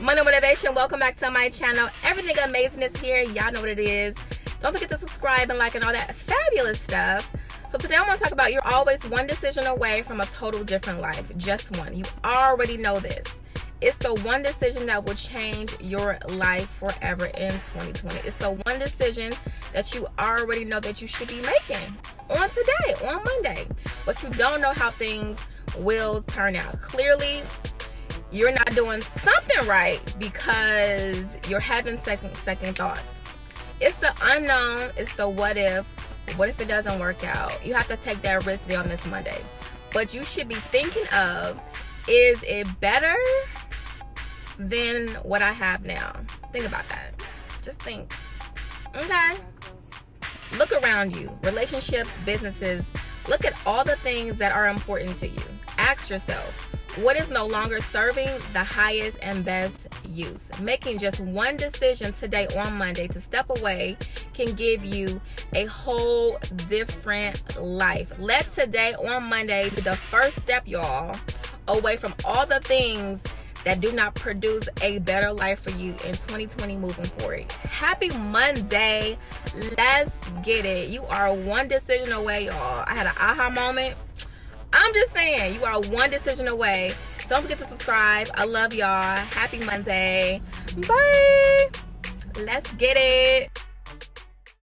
Monday Motivation, welcome back to my channel. Everything Amazyng is here. Y'all know what it is. Don't forget to subscribe and like and all that fabulous stuff. So today I want to talk about you're always one decision away from a total different life. Just one. You already know this. It's the one decision that will change your life forever in 2020. It's the one decision that you already know that you should be making on today, on Monday. But you don't know how things will turn out. Clearly, you're not doing something right because you're having second second thoughts. It's the unknown, it's the what if. What if it doesn't work out? You have to take that risk on this Monday. But you should be thinking of is it better than what I have now? Think about that. Just think. Okay. Look around you. Relationships, businesses. Look at all the things that are important to you. Ask yourself, what is no longer serving the highest and best use? Making just one decision today on Monday to step away can give you a whole different life. Let today on Monday be the first step, y'all, away from all the things that do not produce a better life for you in 2020 moving forward. Happy Monday. Let's get it. You are one decision away, y'all. I had an aha moment I'm just saying, you are one decision away. Don't forget to subscribe. I love y'all. Happy Monday. Bye. Let's get it.